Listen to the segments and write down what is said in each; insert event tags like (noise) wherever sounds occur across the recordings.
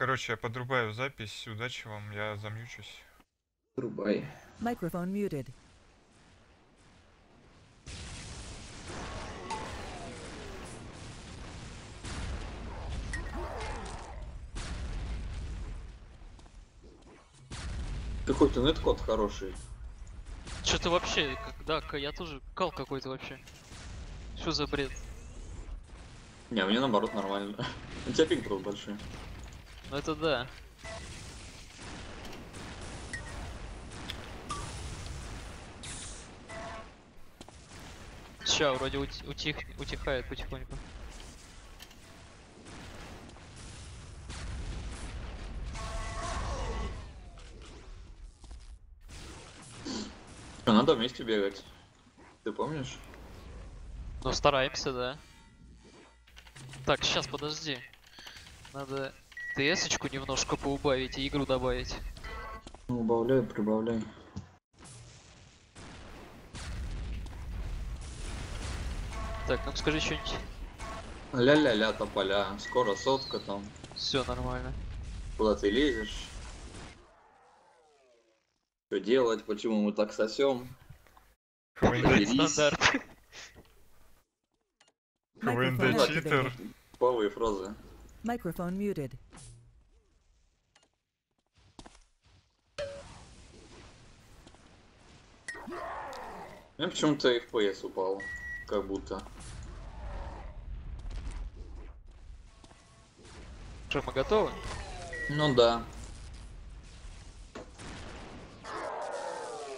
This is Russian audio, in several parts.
Короче, я подрубаю запись. Удачи вам, я замьючусь. Рубай. Microphone muted. Какой-то нет-код хороший. Что-то вообще, как- да, я тоже кал какой-то вообще. Что за бред? Не, мне наоборот нормально. (laughs) У тебя пинг просто большой. Ну это да. Ща, вроде ути- утих, утихает потихоньку. Что, надо вместе бегать. Ты помнишь? Ну стараемся, да. Так, сейчас подожди. Надо ТС-очку немножко поубавить и игру добавить. Ну, убавляй, прибавляй. Так, ну скажи что-нибудь. Ля-ля-ля, тополя. Скоро сотка там. Все нормально. Куда ты лезешь? Что делать? Почему мы так сосем? Стандарт. Microphone читер. Полые фразы. Microphone muted. Меня почему-то FPS упал. Как будто. Что, мы готовы? Ну да.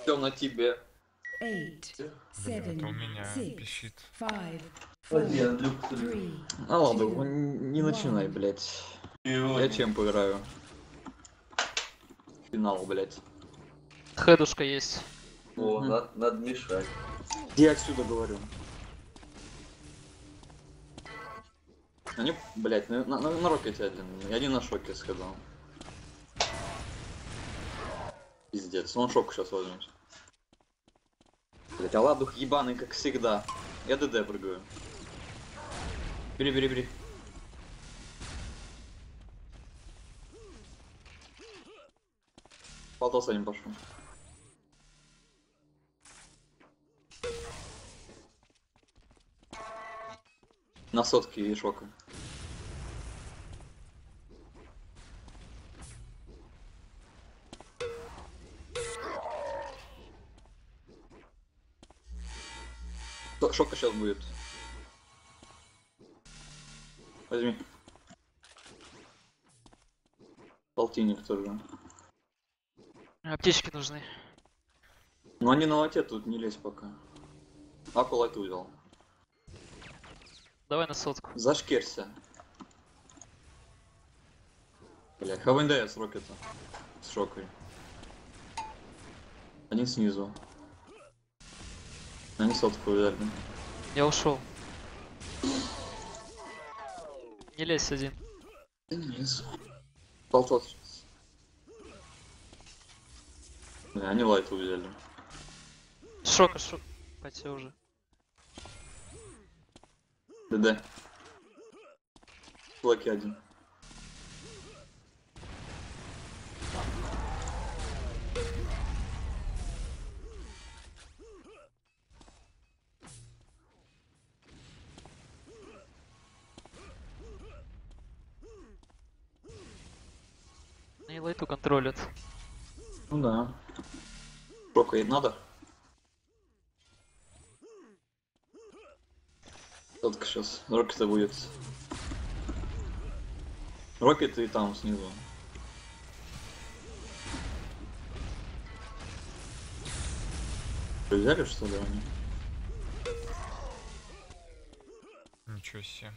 Все на тебе. Eight, Это у seven, меня six, пищит. five, А ладно, не начинай, блять. Я чем поиграю? Финал, блять. Хедушка есть. О, надо, надо мешать. Я отсюда говорю. Они, блять, на, на, на рокете один. Я не на шоке сказал. Пиздец, он шок сейчас возьмет. Блять, а ладух ебаный, как всегда. Я ДД прыгаю. Бери, бери, бери. Полтос один пошел. На сотке и шока. Шо- Шока сейчас будет. Возьми. Полтинник тоже. Аптечки нужны. Но они на лоте тут не лезь пока. Аку лоту взял. Давай на сотку. Зашкерься. Бля, ХВНД с рокета. С шокой. Один снизу. Они сотку взяли. Я ушел. Не лезь один. Низ. Полтос. Бля, они лайту взяли. Шока, шок. Пойти уже. ДД. Локи один. И контролят. Ну да. Шока ей надо? Сотка сейчас. Рокета будет. Рокет и там снизу. Взяли что ли они? Ничего себе.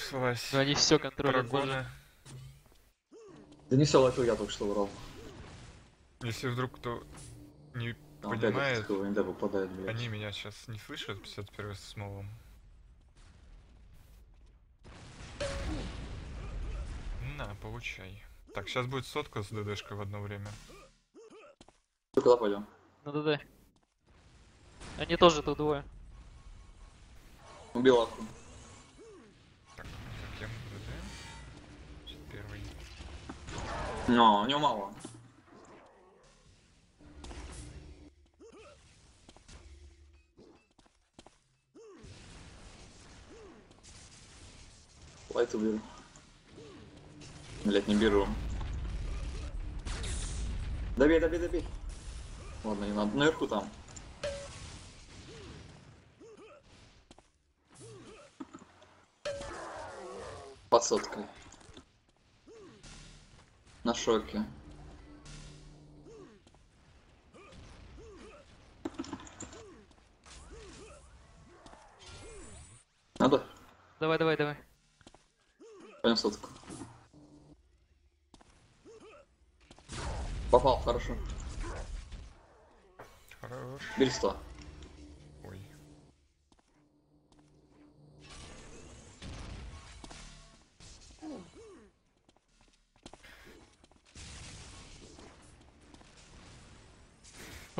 Понеслась. Но они все контролят. боже. Прогоны. Да не все лайту я только что урал. Если вдруг кто не опять понимает, попадает, блядь. они меня сейчас не слышат, 51 с смолом. На, получай. Так, сейчас будет сотка с ДДшкой в одно время. Куда пойдем? На ДД. Они тоже тут двое. Убил Аку. У него мало. Лайт уберу. Блять, не беру. Добей, добей, добей. Ладно, не надо. Наверху там. Под соткой. На шоке. Надо? Давай, давай, давай. Пойдем сотку. Попал, хорошо. Хорош. Бери 100.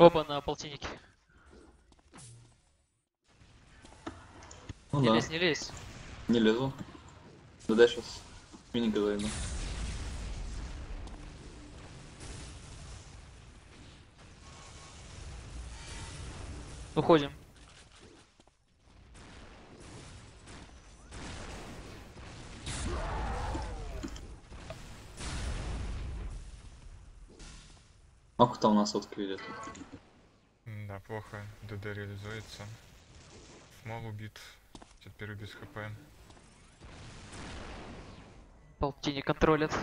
Оба на полтиннике. Ну не да, лезь, не лезь. не лезу. Да дай сейчас. Миника зайду. Уходим. А кто у нас сотка идет? Да, плохо. ДД реализуется. Смол убит. Теперь без хп. Полтинник контролят.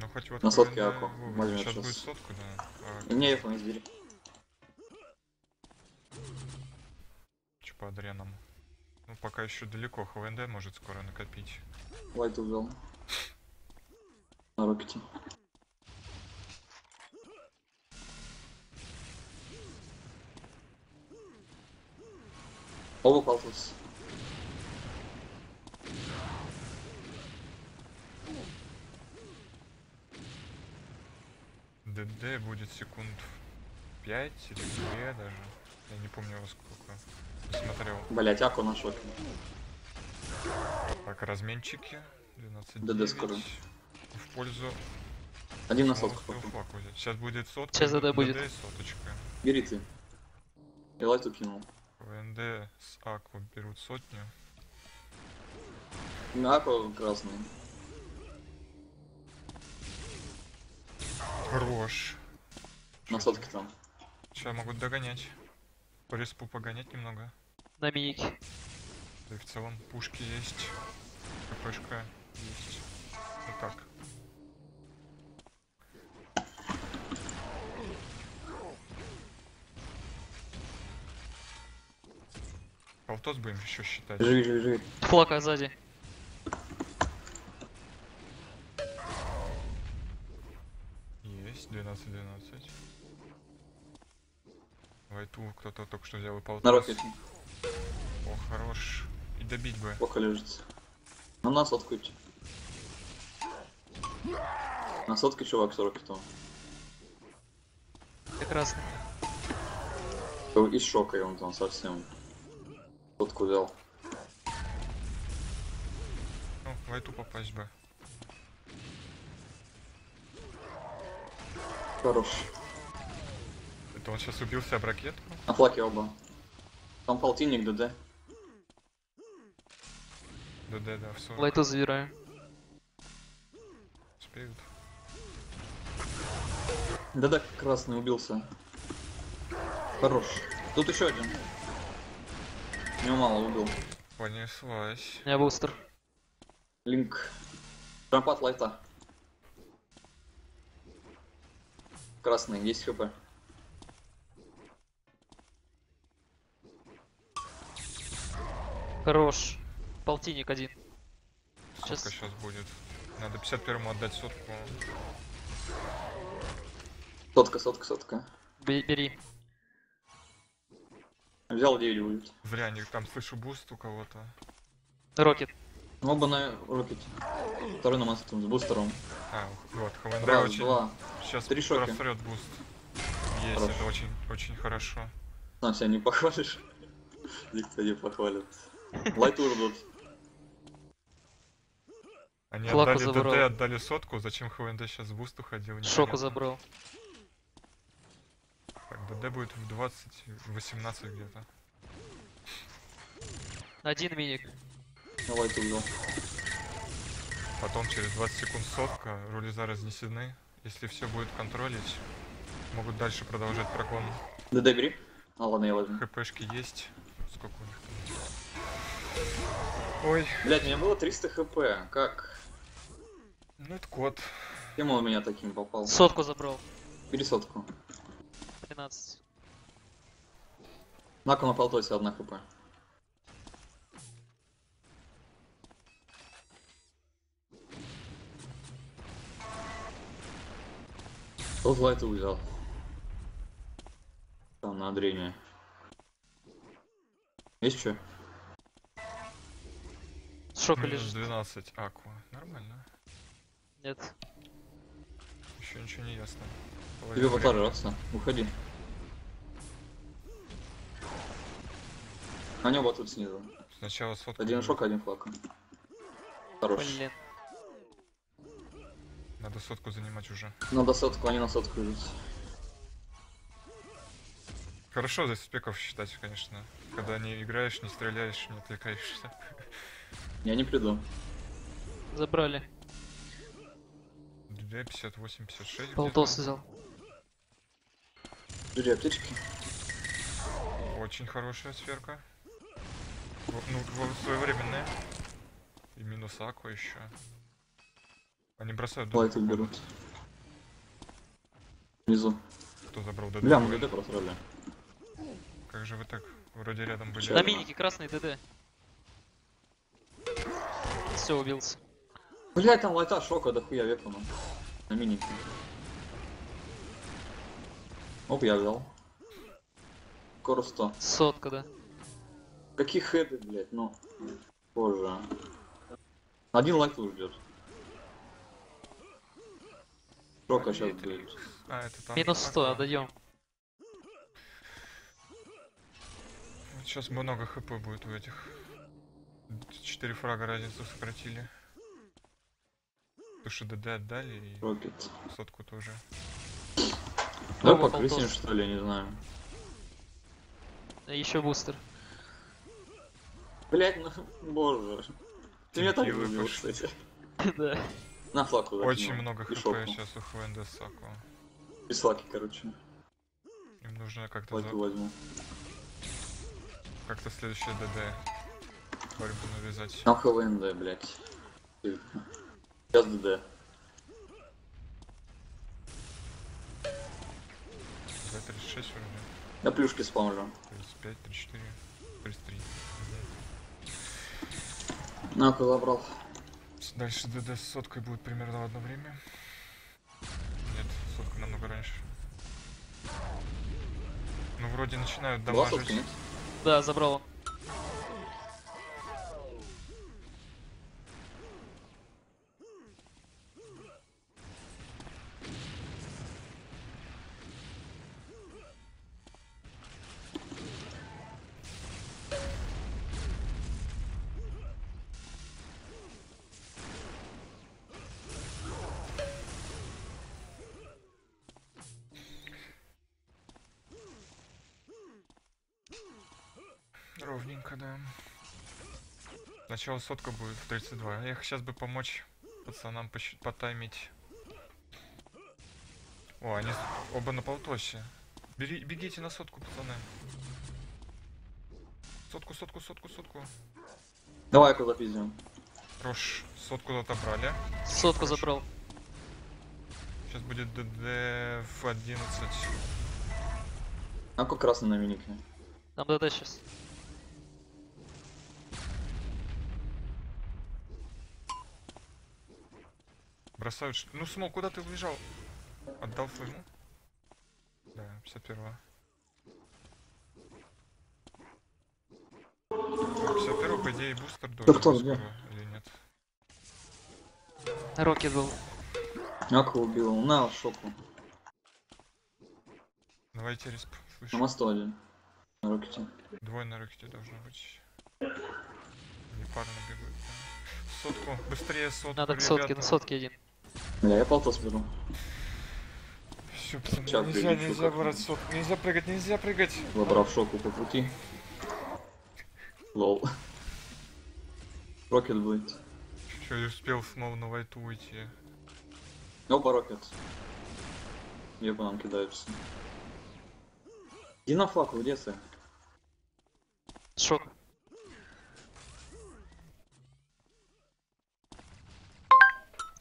Ну хоть вот На сотке КВН, Аку возьмет Сейчас будет сотку, да. А, Не, я не сбери. чё по адренам? Ну пока еще далеко. ХВНД может скоро накопить. Лайт убил. На рокете. Оба палтус. ДД будет секунд 5 или 2 даже. Я не помню во сколько. Смотрел. Блять, Аку на шоке. Так, разменчики. 12 ДД скоро. Пользу Один на сотку. Сейчас будет сотка. Сейчас ДД будет. соточка. Бери ты. И лайту кинул. ВНД с Аку берут сотню. На Аку красный. Хорош. На сотке там. Сейчас могут догонять. По респу погонять немного. На минике. Да и в целом пушки есть. КПшка есть. Полтос будем еще считать. Живи, живи, живи. Флака сзади. Есть, 12-12. Вайту кто-то только что взял и полтос. На рокете. О, хорош. И добить бы. Плохо лежит. Ну на сотку идти. На сотке чувак с рокетом. Прекрасно. Из шока и он там совсем. Сотку взял. Ну, Вайту попасть бы. Хорош. Это он сейчас убился об ракетку? На флаке оба. Там полтинник ДД. Да-да, да, в 40 Лайту забираю. успеют. ДД красный убился. Хорош. Тут еще один. Него мало убил. Понеслась. У меня бустер. Линк. Трампат лайта. Красный, есть хп. Хорош. Полтинник один. Сейчас. сейчас будет. Надо 51-му отдать сотку. Сотка, сотка, сотка. Бе- Бери. Взял 9 будет. Зря, не там слышу буст у кого-то. Рокет. Ну, Оба на рокете. Второй на мосту с бустером. А, вот, ХВНД Раз, очень... два. Сейчас три шока. просрет буст. Есть, Хорошо. это очень, очень хорошо. Сам себя не похвалишь. (laughs) Никто не похвалит. Лайту ждут. Они Флаку отдали забрал. ДД, отдали сотку, зачем ХВНД сейчас буст уходил? Шоку забрал. ДД будет в 20, 18 где-то. Один миник. Лайту взял. Потом через 20 секунд сотка, рулиза разнесены. Если все будет контролить, могут дальше продолжать прогон. ДД бери. А ладно, я возьму. ХПшки есть. Сколько у них там? Ой, Блять, у меня было 300 хп. Как? ну это кот. Кем он у меня таким попал? Сотку забрал. Бери сотку. 13. Наку на полтосе одна хп. Тот лайту взял. Там на Адрене. Есть что? Шока лежит. 12 аква. Нормально. Нет. Еще ничего не ясно. Тебе Половина времени. поторжаться. Уходи. А у него тут снизу. Сначала сотку. Один шок, один флаг. Хорош. Блин. Надо сотку занимать уже. Надо сотку, они на сотку идут. Хорошо за спеков считать, конечно. Когда не играешь, не стреляешь, не отвлекаешься. Я не приду. Забрали. ДД 58, 56 Полтос взял. Бери аптечки. Очень хорошая сферка. Ну, во- своевременная. И минус аква еще. Они бросают Лайты берут. Внизу. Кто забрал ДД? Бля, мы ДД просрали. Как же вы так вроде рядом были? Минике красный ДД. Все, убился. Блять, там лайта шока дохуя векуна. На минике. Оп, я взял. Скоро 100. Сотка, да. Какие хеды, блять, ну. Боже. Один лайт ждет. Шока сейчас будет. А, это там. Минус 100, аква. отдаем. Сейчас много хп будет у этих. 4 фрага разницу сократили. Потому что ДД отдали и Рокет. сотку тоже. Давай Оба покрысим, что ли, я не знаю. Еще бустер. Блять, ну, боже. Ты меня так пошли. кстати. (laughs) да. На флаку Очень много хп сейчас у ХВНД с аква. Без флаки, короче. Им нужно как-то Флаки возьму. как-то следующее ДД борьбу навязать. Там ХВНД, блять. Сейчас ДД. Д36 вроде. Я плюшки спамлю. 35, 34, 33. Нахуй забрал. Дальше ДД с соткой будет примерно в одно время. Нет, сотка намного раньше. Ну, вроде начинают дамажить. Да, забрал он. Сначала сотка будет в 32. Я сейчас бы помочь пацанам потаймить. О, они оба на полтосе. Бери, бегите на сотку, пацаны. Сотку, сотку, сотку, сотку. Давай, куда пиздим. Хорош, сотку отобрали. Сотку забрал. Сейчас будет ДД в 11. А как красный на минике? Нам ДД сейчас. Ш- Ну, Смол, куда ты убежал? Отдал своему? Да, 51 51 по идее, бустер должен кто быть скоро, или нет? Рокет был. Аку убил. На, шоку. Давайте рисп. Слышу. На мосту один. На рокете. Двое на ракете должно быть. Не пара набегают. Сотку. Быстрее сотку, Надо к сотке, на сотке один. Бля, я полтос беру. Всё, пацаны, Сейчас нельзя, прилечу нельзя брать сотку. Нельзя прыгать, нельзя прыгать. Забрав шоку по пути. Лол. Рокет будет. Чё, я успел снова на вайту уйти. Опа, рокет. Где по нам кидаются. Иди на флаг, где ты? Шок.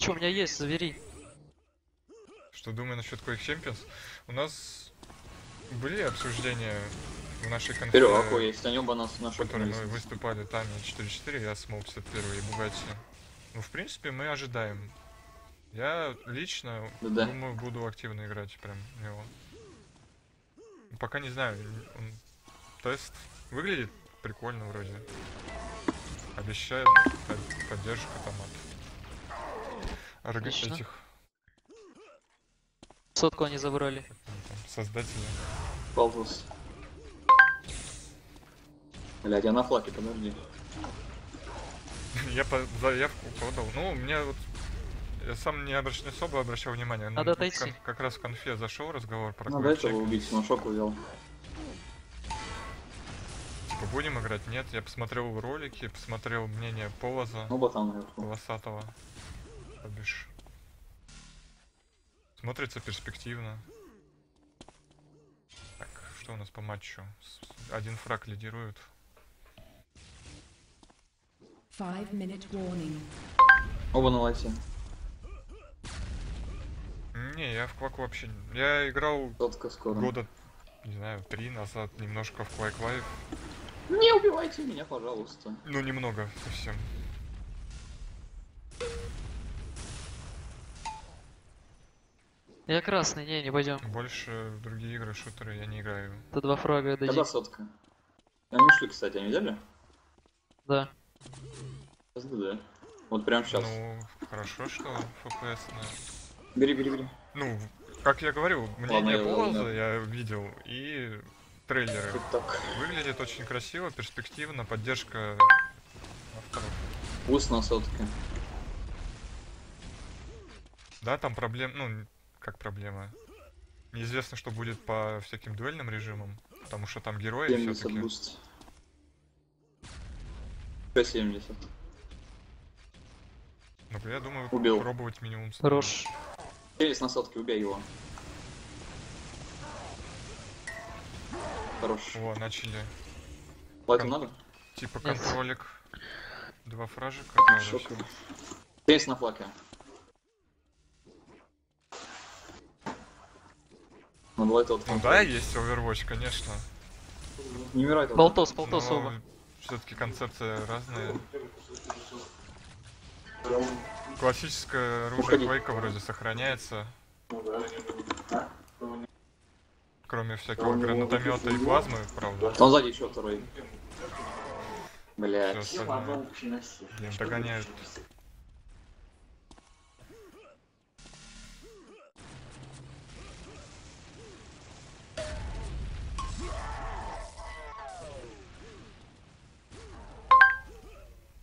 Чё, у меня есть, забери. Что думаю насчет Quake Champions? У нас были обсуждения в нашей конфе, Вперед, Аку есть, они оба нас на в шоке которой мы выступали там 4-4, я смог 51 и Бугатти. Ну, в принципе, мы ожидаем. Я лично Да-да. думаю, буду активно играть прям в него. Пока не знаю, он- тест выглядит прикольно вроде. Обещает под- поддержку там от орг- этих Сотку они забрали. как создателей. Палтус. Блядь, я на флаге, подожди. Я по заявку подал. Ну, мне вот я сам не, обращ... не особо обращал внимание. но Надо отойти. кон- Как раз в конфе зашел разговор про Надо этого убить, на шок увел. Типа, будем играть? Нет, я посмотрел ролики, посмотрел мнение Полоза, Ну, ботан наверху. Волосатого. То бишь. Смотрится перспективно. Так, что у нас по матчу? Один фраг лидирует. Оба на лайте. Не, я в Квак вообще... не- Я играл скоро. года, не знаю, три назад немножко в Quake Live. Не убивайте меня, пожалуйста. Ну, немного совсем. Я красный, не, не пойдем. Больше в другие игры, шутеры я не играю. Это два фрага дадим. Когда сотка? Они ушли, кстати, они взяли? Да. Сейчас ДД. Вот прям сейчас. Ну, хорошо, что FPS на... Бери, бери, бери. Ну, как я говорю, мнение Полоза я видел, и трейлеры. Выглядит очень красиво, перспективно, поддержка авторов. Пусть на сотке. Да, там проблем, ну, как проблема. Неизвестно, что будет по всяким дуэльным режимам, потому что там герои 70 все-таки. буст. 70. Ну, я думаю, Убил. пробовать минимум. стоит. Хорош. Через на сотке, убей его. Хорош. О, начали. Лайку Кон- надо? Типа Нет. контролик. Два фражика. Есть на флаке. Ну да, есть Overwatch, конечно. Не умирай там. Болтос, болтос оба. все-таки концепция разная. Классическое оружие. Quake вроде сохраняется. Кроме всякого гранатомета и плазмы, правда. Там сзади еще второй. Блять. блин, догоняют.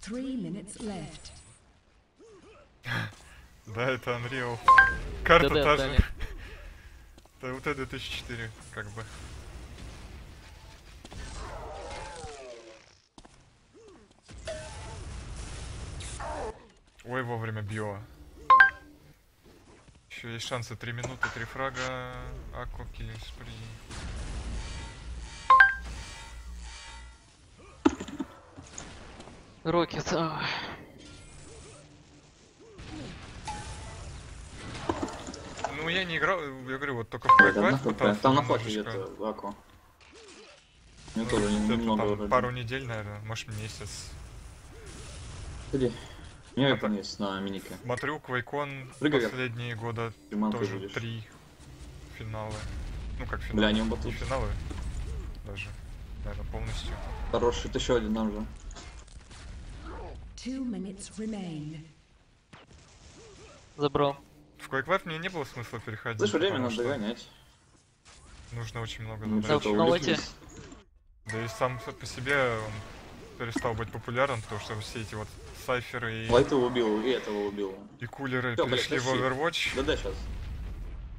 Three minutes left. Да, это Unreal. Карта ДД та же. отдали. (laughs) Это УТ 2004, как бы. Ой, вовремя био. Еще есть шансы 3 минуты, 3 фрага. Аква киллинг спри. Рокет. а. Ну, я не играл, я говорю, вот только в флаке, пытался там на флаке немножечко. где-то Аку. Мне Ну, тоже немного там пару недель, наверное, может месяц. Иди. Вепон так. есть на минике. Смотрю, Квайкон последние года тоже три финалы. Ну как финалы? Бля, не финалы. Даже, наверное, полностью. Хороший, это еще один нам же. Two minutes remain. Забрал. В Quake мне не было смысла переходить. Слышь, время надо что догонять. Нужно очень много Ну, забрать. лоте. Да и сам по себе он перестал быть популярным, потому что все эти вот сайферы и, Лайтова убил, и этого убил. и кулеры Всё, блядь, перешли в тащи. Overwatch. Да-да, сейчас.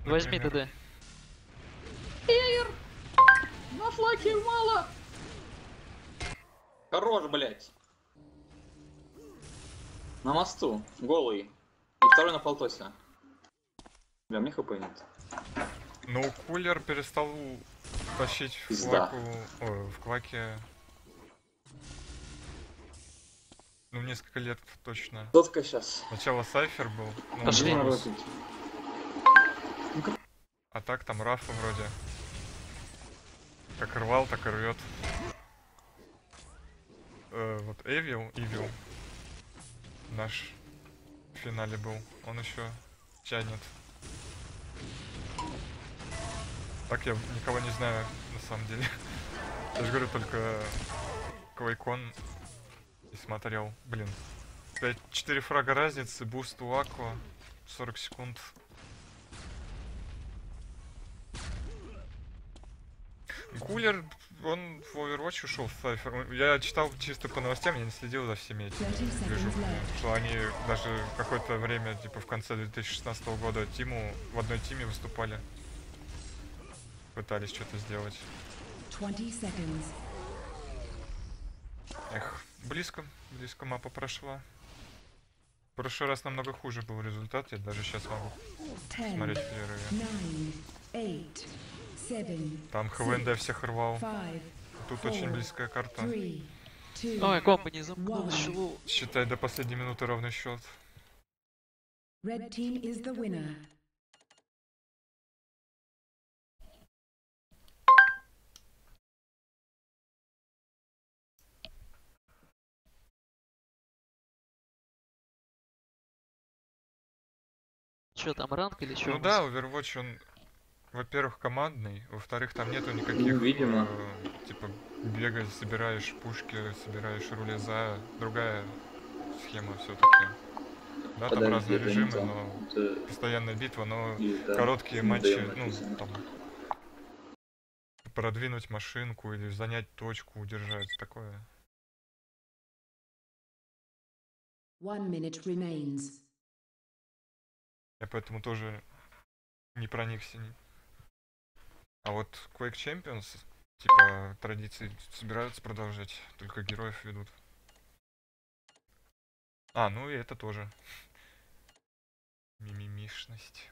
Возьми например. ДД. На флаке мало! Хорош, блядь. На мосту, голый. И второй на полтосе. Бля, мне хп нет. Ну, кулер перестал тащить в Пизда. кваку... Ой, в кваке... Ну, несколько лет точно. Дотка сейчас. Сначала Сайфер был, ну, Пошли. А так там Рафа вроде. Как рвал, так и рвет. Э, вот Эвил, Ивил наш в финале был. Он еще тянет. Так я никого не знаю, на самом деле. Я же говорю, только QuakeCon и смотрел. Блин. 5, 4 фрага разницы, буст у Ако, 40 секунд. Кулер, он в Overwatch ушел в Cypher. Я читал чисто по новостям, я не следил за всеми этими 30 seconds движухами. Что они даже какое-то время, типа в конце 2016 года, Тиму в одной тиме выступали. Пытались что-то сделать. 20 seconds. Эх, близко, близко мапа прошла. В прошлый раз намного хуже был результат, я даже сейчас могу 10, смотреть в перерыве. 9, 8, 7, Там ХВНД всех рвал. 5, Тут очень близкая карта. 3, 2, Ой, комбо не замкнул? Считай до последней минуты ровный счет. Red team is the winner. Че там, ранг или что? Ну да, Overwatch он, во-первых, командный, во-вторых, там нету никаких, Ну, видимо. э, типа, бегаешь, собираешь пушки, собираешь рулеза, другая схема все-таки. Да, там разные режимы, но постоянная битва, но короткие матчи, ну, там, продвинуть машинку или занять точку, удержать, такое. One minute remains. Я поэтому тоже не проникся. А вот Quake Champions, типа, традиции собираются продолжать, только героев ведут. А, ну и это тоже. (laughs) Мимимишность.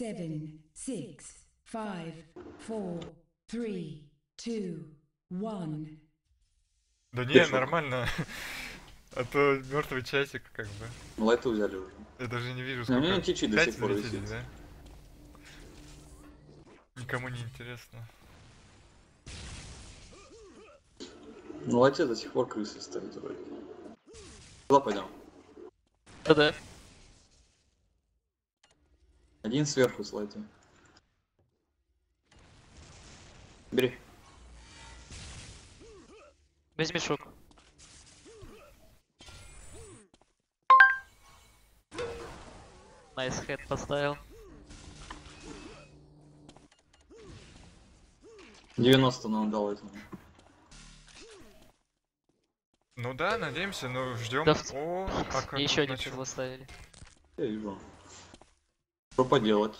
Seven, six, five, four, three, two, one. Да не, нормально. (laughs) А то мертвый часик, как бы. Ну, лайты взяли уже. Я даже не вижу, Ну, у меня сколько. TG до сих пор висит. да? Никому не интересно. Ну, лайте до сих пор крысы стоят вроде. Куда пойдем? ДД. Один сверху с лайти. Бери. Возьми шок. Nice head поставил. 90 нам дал этому. Ну да, надеемся, но ждем. Да в- О, а как И еще один начал? чего поставили. Я вижу. Что поделать?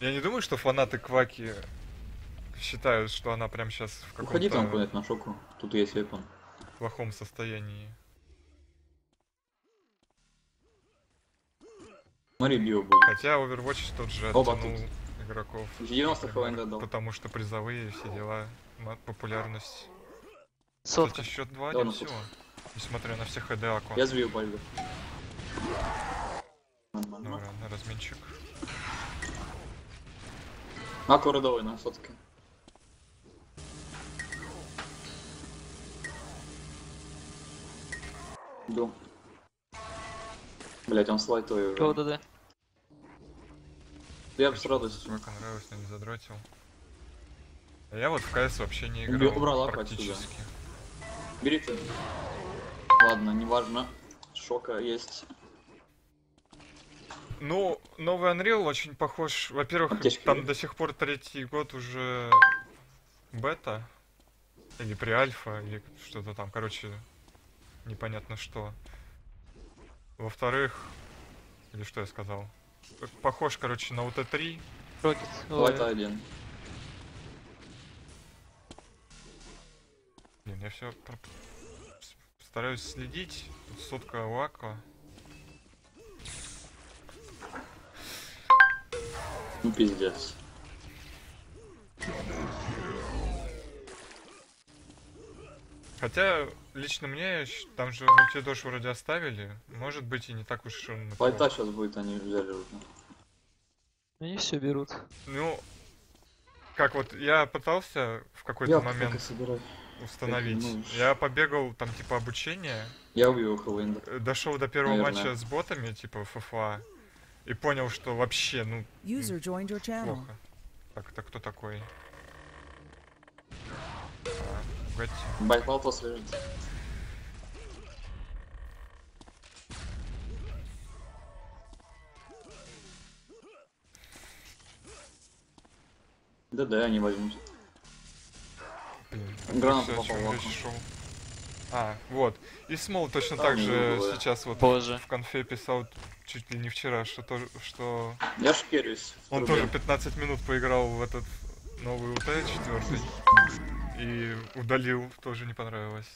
Я не думаю, что фанаты Кваки считают, что она прям сейчас в Уходи там каком-то куда-нибудь на шоку. Тут есть вепон. плохом состоянии. Смотри, био будет. Хотя Overwatch тот же Оба оттянул игроков. 90 например, дал. Потому что призовые все дела. популярность. Сотка. Кстати, счет 2 Да, всего. Несмотря на все ХД Аку. Я сбил Бальду. Нормально. Добре, на родовой на сотке. Иду. Блять, он слайтой уже. Кого ДД? Я бы с радостью. Чувака нравилось, но не задротил. А я вот в КС вообще не играл убрал практически. Бери ты. Ладно, неважно. Шока есть. Ну, новый Unreal очень похож. Во-первых, там до сих пор третий год уже бета. Или при альфа, или что-то там. Короче, непонятно что. Во-вторых, или что я сказал? Похож, короче, на УТ-3. Рокет. Лайт Ой, один. Блин, я все стараюсь следить. Тут сотка у Ну пиздец. Хотя, лично мне, там же мультидош вроде оставили. Может быть и не так уж плох. сейчас будет, они взяли уже. Они все берут. Ну, как вот, я пытался в какой-то момент установить. ну, Я побегал там типа обучение, Я убил Хэллоуин. дошел до первого Наверное. матча с ботами, типа ФФА, и понял, что вообще, ну, плохо. Так, это кто такой? А, Гатти. Байпалтос лежит. ДД они возьмут. Чём попал. А, вот. И Смол точно Да, так же было. сейчас вот Боже. в конфе писал чуть ли не вчера, что, тоже, что Я шкерюсь. он трубе. тоже 15 минут поиграл в этот новый УТ четвертый и удалил, тоже не понравилось.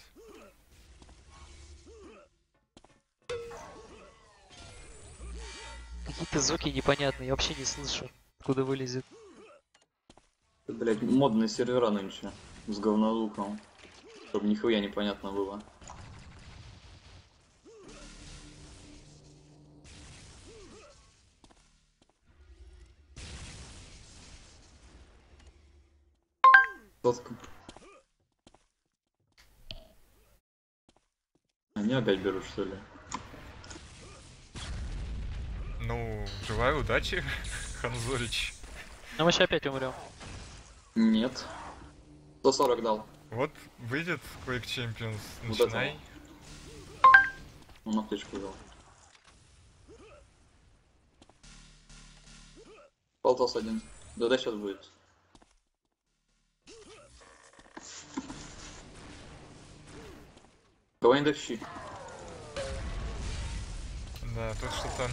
Какие-то звуки непонятные, я вообще не слышу, откуда вылезет. Блять, модные сервера нынче. С говнолуком. Чтобы нихуя непонятно было. Сотка. Они опять берут, что ли? Ну, желаю удачи, (laughs) Ханзорич. Но мы сейчас опять умрем. Нет. 140 дал. Вот выйдет Quake Champions, Вот начинай. Он аптечку дал. Полтос один. Да, да, сейчас будет. Не щи. Да, тут что-то...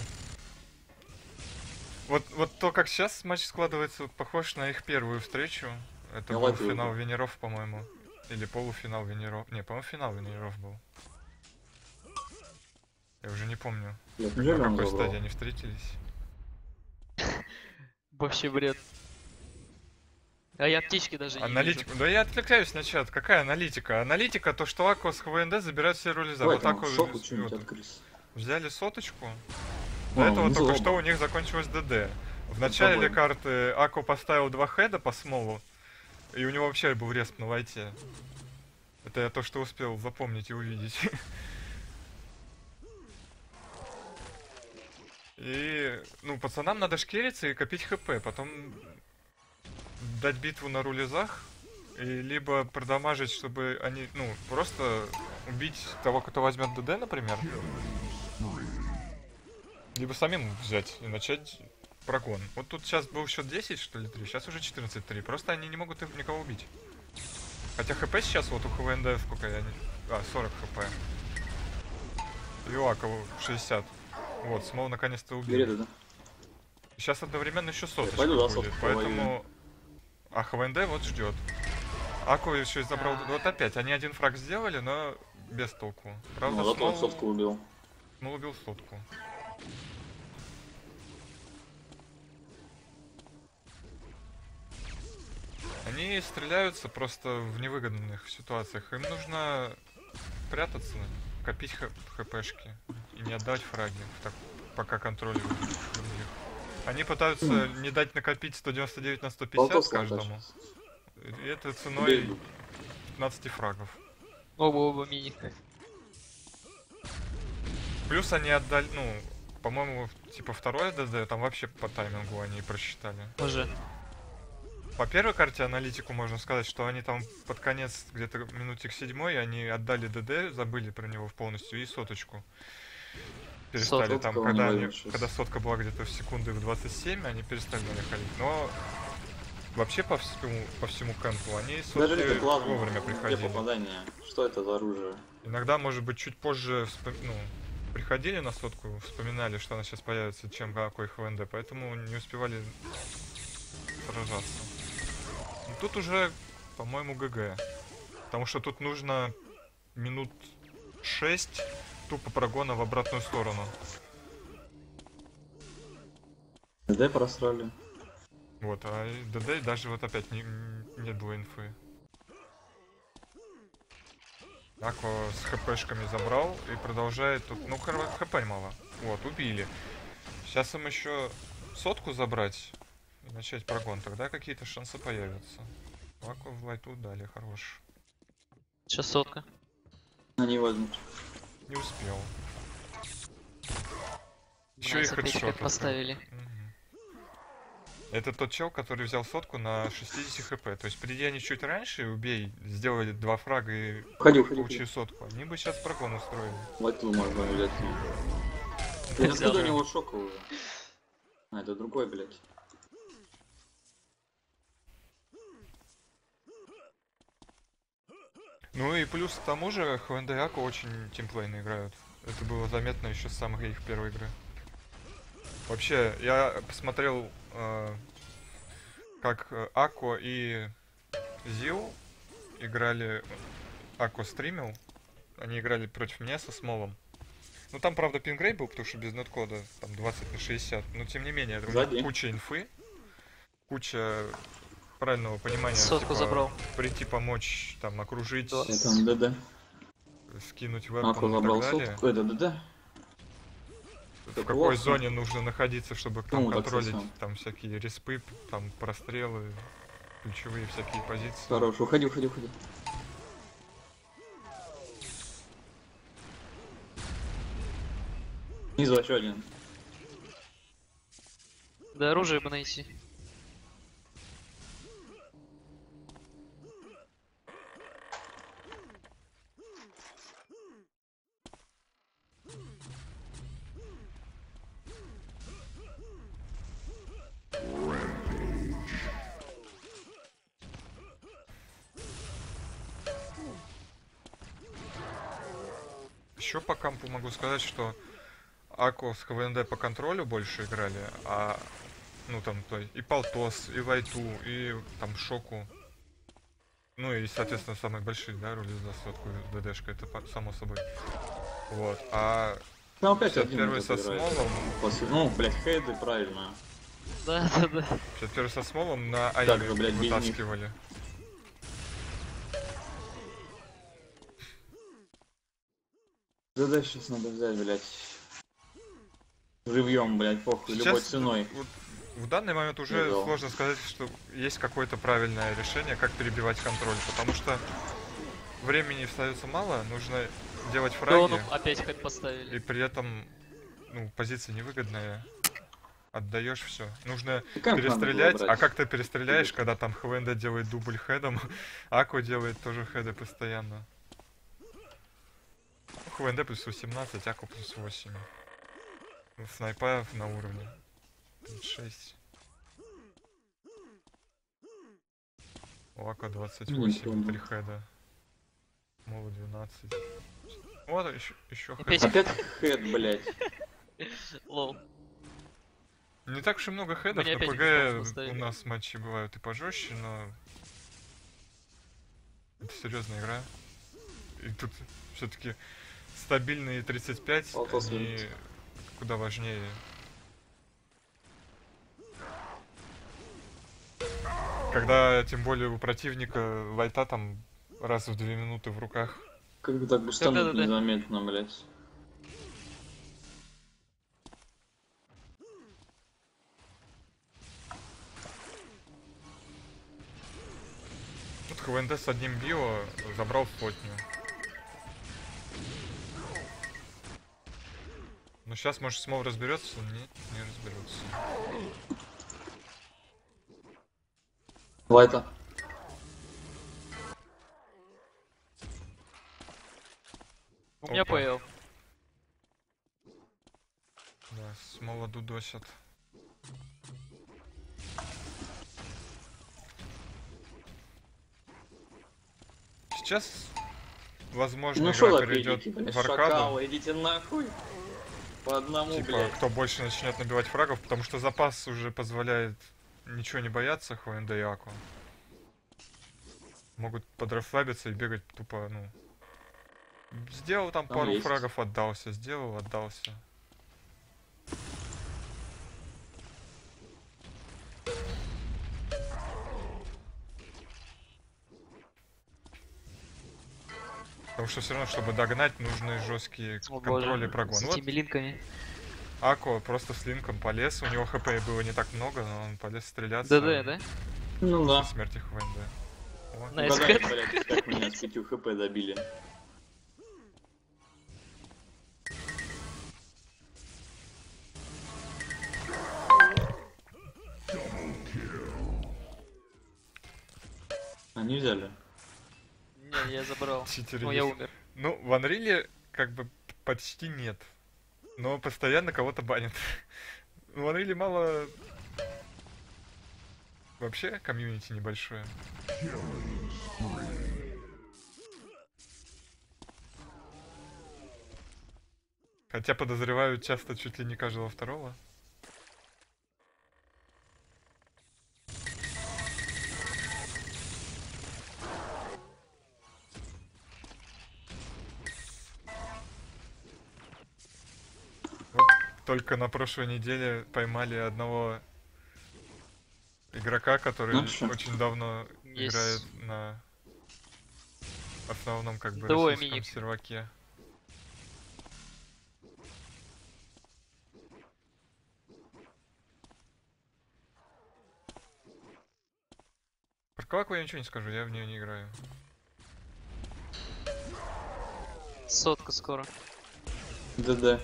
Вот, вот то, как сейчас матч складывается, вот похож на их первую встречу. Это Я был лайкаю финал. Венеров, по-моему. Или полуфинал Венеров. Не, по-моему, финал Венеров был. Я уже не помню, Блять, на какой забрал? стадии они встретились. Вообще бред. А я аптечки даже не Аналитика. Да я отвлекаюсь на чат. Какая аналитика? Аналитика то, что Ако с ХВНД забирают все роли за. Вот взяли соточку. До этого внизу только оба. что у них закончилось ДД. В начале тобой. карты Ако поставил два хеда по смолу. И у него вообще был респ на лайте. Это я то, что успел запомнить и увидеть. (laughs) И, ну, пацанам надо шкериться и копить хп, потом дать битву на рулезах, и либо продамажить, чтобы они, ну, просто убить того, кто возьмет ДД, например, либо самим взять и начать прогон. Вот тут сейчас был счет 10, что ли, 3, сейчас уже 14-3. Просто они не могут их- никого убить. Хотя хп сейчас вот у ХВНД сколько я не... А, 40 хп. И у Акова 60. Вот, Смол наконец-то убил. Да? Сейчас одновременно еще соточка будет, поэтому... А ХВНД вот ждет. Аку еще и забрал... А. Вот опять, они один фраг сделали, но без толку. Правда, Ну, зато он Смол... сотку убил. Смол убил сотку. Они стреляются просто в невыгодных ситуациях. Им нужно прятаться, копить хпшки и не отдать фраги, так- пока контролируют. Они пытаются не дать накопить 199 на 150 Болтос каждому. И это ценой 15 фрагов. Оба-оба мини. Плюс они отдали, ну, по-моему, типа второе ДД, там вообще по таймингу они просчитали. Уже. По первой карте аналитику можно сказать, что они там под конец, где-то минутик седьмой, они отдали ДД, забыли про него полностью и соточку. Перестали Сотка там, когда, они, сейчас. когда сотка была где-то в секунды в 27, они перестали на них ходить. Но вообще по всему, по всему кемпу они Даже это вовремя Где приходили. попадание? Что это за оружие? Иногда, может быть, чуть позже вспом- ну, приходили на сотку, вспоминали, что она сейчас появится, чем Гако и ХВНД, поэтому не успевали сражаться. Ну, Тут уже, по-моему, ГГ. Потому что тут нужно минут 6 тупо прогона в обратную сторону. ДД просрали. Вот, а ДД даже вот опять не, нет было инфы. Аква с хпшками забрал и продолжает тут. Ну, хп мало. Вот, убили. Сейчас им еще сотку забрать и начать прогон. Тогда какие-то шансы появятся. Ако в лайту дали, хорош. Сейчас сотка. Они возьмут. Не успел. Еще и Nice, опять хедшот. поставили. Это тот чел, который взял сотку на 60 хп. То есть приди они чуть раньше, убей, сделали два фрага и Уходи, уходи, получи уходи. сотку. Они бы сейчас прогон устроили. Лайту можно взять. Блин, откуда у него шока уже? А, это другой, блядь. Ну и плюс к тому же ХВНД и Аку очень тимплейно играют. Это было заметно еще с самой их первой игры. Вообще, я посмотрел, э, как э, Ако и Зил играли... Ако стримил. Они играли против меня со Смолом. Ну там, правда, пингрей был, потому что без неткода, там 20 на 60. Но тем не менее, Сзади. куча инфы, куча правильного понимания. Сотку типа, забрал. Прийти помочь, там, окружить, Да. Там ДД. скинуть Аква веб и забрал сотку. Это ДД. В Это какой плохо. зоне нужно находиться, чтобы там Ну, контролить там всякие респы, там прострелы, ключевые всякие позиции. Хорош, уходи, уходи, уходи. Снизу еще один. Да оружие бы найти. Еще по кампу могу сказать, что Ако с ХВНД по контролю больше играли, а ну там то и Полтос, и Лайту, и там Шоку. Ну и, соответственно, самые большие, да, роли за сотку ДДшка, это само собой. Вот. А Там опять один 51 вот со. Смолом, После- Ну, блядь, хейды, правильно. Да, да, да. 51 со Смолом на блядь, без них. ДД сейчас надо взять, блядь. Живьем, блядь, похуй, любой Сейчас ценой. вот в данный момент уже Легал. сложно сказать, что есть какое-то правильное решение, как перебивать контроль, потому что времени остается мало, нужно делать Да, ну, фраги, опять хэт и поставили. при этом ну, позиция невыгодная. Отдаешь все. Нужно И было перестрелять. А как ты перестреляешь, когда там ХВНД делает дубль хедом, (laughs) Аку делает тоже хеды постоянно. ХВНД плюс 18, Аку плюс 8. Ну, Снайпа на уровне. 6. У Ака 28, понял. 3 хеда. Мова 12. Вот еще, еще Опять Опять хед, блядь. (laughs) Лол. Не так уж и много хедов, на ПГ у нас матчи бывают и пожестче, но... Это серьезная игра. И тут все-таки стабильные 35, Полтос они куда важнее. Когда, тем более, у противника лайта там раз в две минуты в руках. Как бы так бы станут Да-да-да. незаметно, блядь. Тут ХВНД с одним био забрал сотню. Ну сейчас, может, Смол разберется? Нет, не разберется. Лайта. У меня. ПЛ. Да, Смола дудосят. Сейчас, возможно, Ну игра перейдет идите, в аркаду. шакалы, идите нахуй. По одному, Типа, блядь. кто больше начнет набивать фрагов, потому что запас уже позволяет ничего не бояться ХВНД и Аку. Могут подрасслабиться и бегать тупо, ну... Сделал там Там пару есть. фрагов, отдался, сделал, отдался. Потому что все равно, чтобы догнать, нужны жесткие О контроли прогон. с Вот этими линками. Ако просто с линком полез, у него хп было не так много, но он полез стреляться. ДД, да? Ну да. Смерти Nice Угадай, head. блядь, как меня с 5 хп добили. Они взяли. Я забрал. читер Ну, я умер. Ну, в Unreal как бы почти нет. Но постоянно кого-то банят. В Unreal мало... Вообще комьюнити небольшое. Хотя подозреваю часто чуть ли не каждого второго. Вот только на прошлой неделе поймали одного игрока, который Ну очень давно Есть. играет на основном как бы Давай, российском Миник. серваке. Про Калаку я ничего не скажу, я в нее не играю. Сотка скоро. ДД.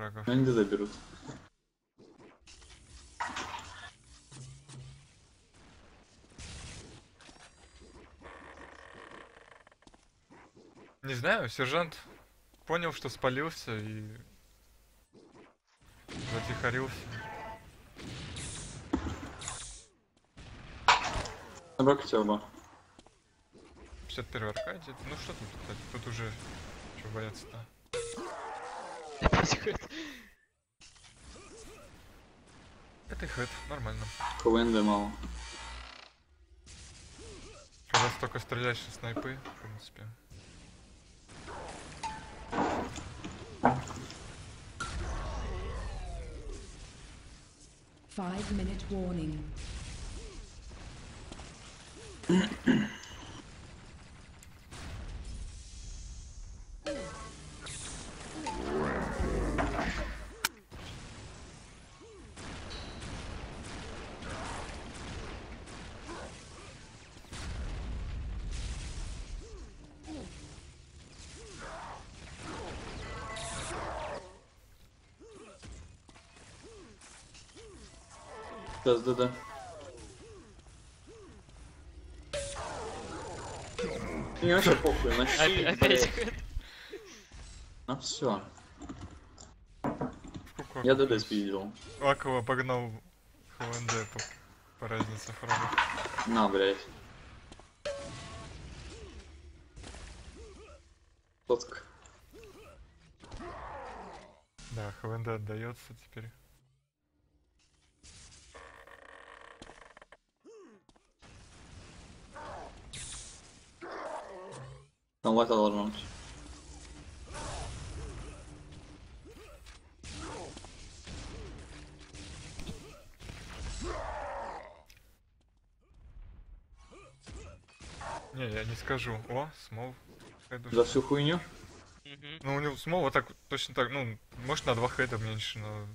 30 фрагов. Они ДД берут. Не знаю, сержант понял, что спалился и затихарился. Набрать оба. 51 аркаде. Ну что тут, кстати, тут уже что бояться-то? Это хэт, нормально. КВНД мало. Когда столько стреляешь со снайпы, в принципе. Five minute warning. (clears throat) Сейчас ДД. Мне вообще похуй, на щит, Опять. А все. Сколько Я ДД спиздил. Акова обогнал ХВНД по, по разнице фрагов. На, блядь. Сотка. Да, ХВНД отдается теперь. Não vai estar lá. Не, я не скажу. О, смол. За всю хуйню? Угу. Ну, у него смол вот так, точно так, ну, может на два хеда меньше, но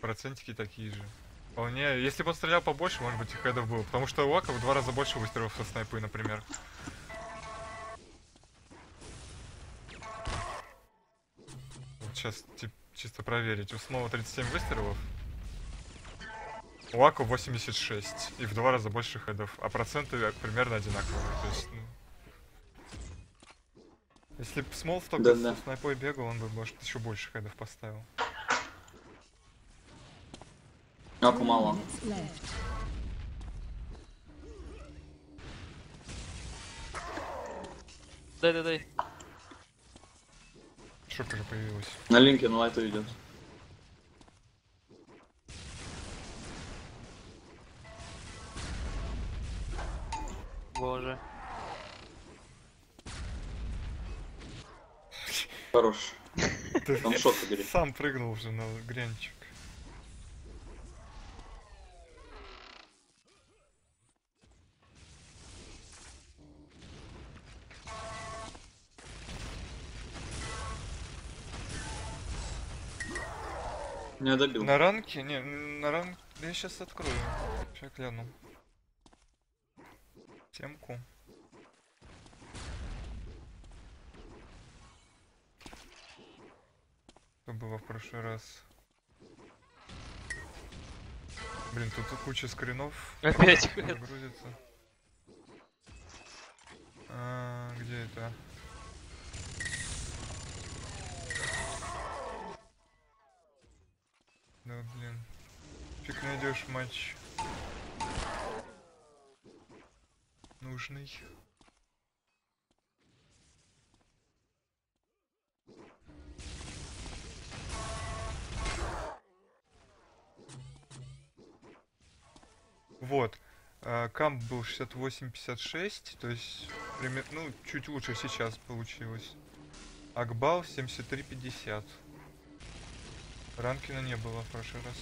процентики такие же. Вполне, если бы он стрелял побольше, может быть и хедов было, потому что у Аков в два раза больше выстрелов со снайпы, например. Сейчас чисто проверить. У Смола 37 выстрелов. У Ака 86. И в два раза больше хедов. А проценты примерно одинаковые. То есть, ну... Если бы Смол только Да-да. со снайпой бегал, он бы, может, еще больше хедов поставил. Аку мало. Дай, дай, дай. Шок уже появилась. На линке на лайту идет. Боже. Хорош. Ты (laughs) Там шот побери. сам прыгнул уже на грянчик. Не добил. На ранке? Не, на ранг... Я сейчас открою. Сейчас гляну. Темку. Что было в прошлый раз? Блин, тут куча скринов. Опять грузится. А, где это? Да, блин. Фиг найдешь матч. Нужный. Вот. А, Камп был 68-56, то есть, пример- ну, чуть лучше сейчас получилось. Акбал 73-50. Ранкина не было в прошлый раз.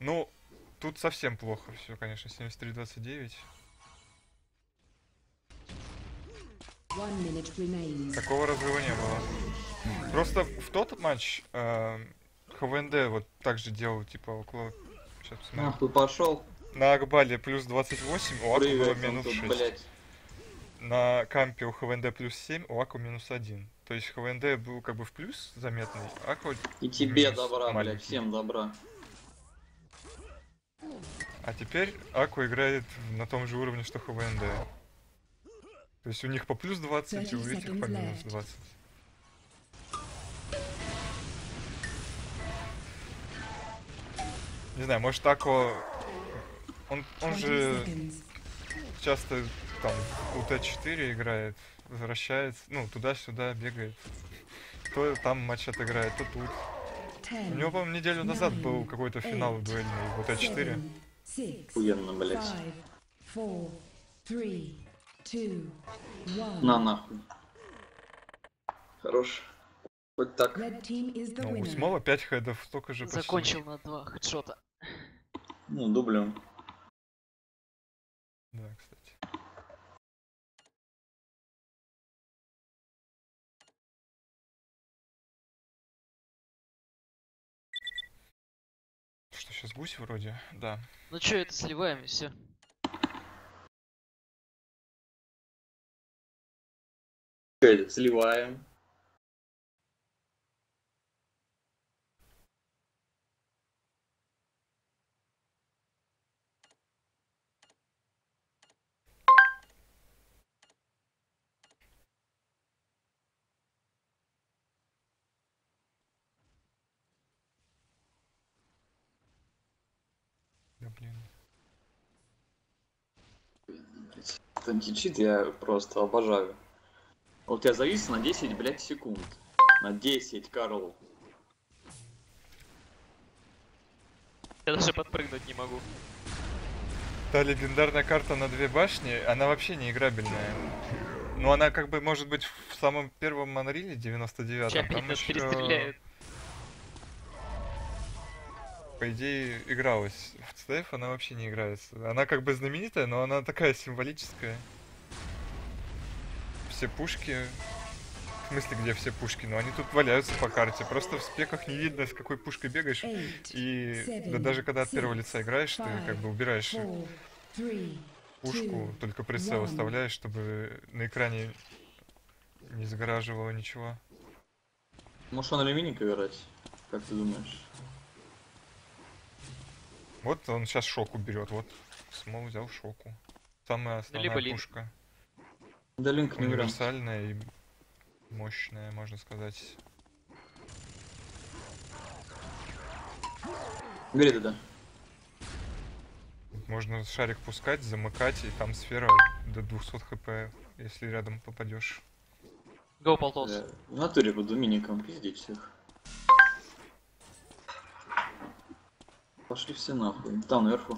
Ну, тут совсем плохо все, конечно, 73-29. One minute remains. Такого разрыва не было. Просто в тот матч э, ХВНД вот так же делал, типа, около... Сейчас посмотрю. Нахуй пошел. На Акбале плюс 28, у Аку было он минус тут, 6. блядь. На кампе у ХВНД плюс 7, у Аку минус 1. То есть ХВНД был как бы в плюс заметный, Аку... И тебе добра, блядь, маленький. всем добра. А теперь Аку играет на том же уровне, что ХВНД. То есть у них по плюс 20, и у 30 этих по минус left. 20. Не знаю, может Аку... Он, он 20 же часто там у Т4 играет, возвращается, ну, туда-сюда бегает. То там матч отыграет, то тут. У него, по-моему, неделю назад был какой-то финал дуэльный в Т4. seven, six, Охуенно, блядь. На нахуй. Хорош. Хоть так. Ну, у. Смола 5 хедов, столько же почти. Закончил на два хедшота. Ну, дублем. Да, кстати. Что, сейчас гусь вроде? Да. Ну чё, это сливаем и все. Сливаем. Да блин. Античит я просто обожаю. Вот у тебя завис на 10, блядь, секунд. На 10, Карл. Я даже подпрыгнуть не могу. Та легендарная карта на две башни, она вообще не играбельная. Ну, она как бы может быть в самом первом Манриле 99-м. Сейчас там нас ещё- перестреляют. По идее, игралась. В ЦТФ она вообще не играется. Она как бы знаменитая, но она такая символическая. Все пушки... В смысле, где все пушки? Ну, они тут валяются по карте. Просто в спеках не видно, с какой пушкой бегаешь. Eight, И да даже когда от первого лица играешь, ты как бы убираешь four, three, пушку, two, только прицел оставляешь, чтобы на экране не загораживало ничего. Может, он алюминик играть? Как ты думаешь? Вот он сейчас шоку берет, вот. Смол взял шоку. Самая основная либо пушка. Да линк не. Универсальная и мощная, можно сказать. Говори, да. Можно шарик пускать, замыкать, и там сфера до 200 хп, если рядом попадешь. Go, Полтос. Да. В натуре буду миником пиздить всех. Пошли все нахуй. Там наверху.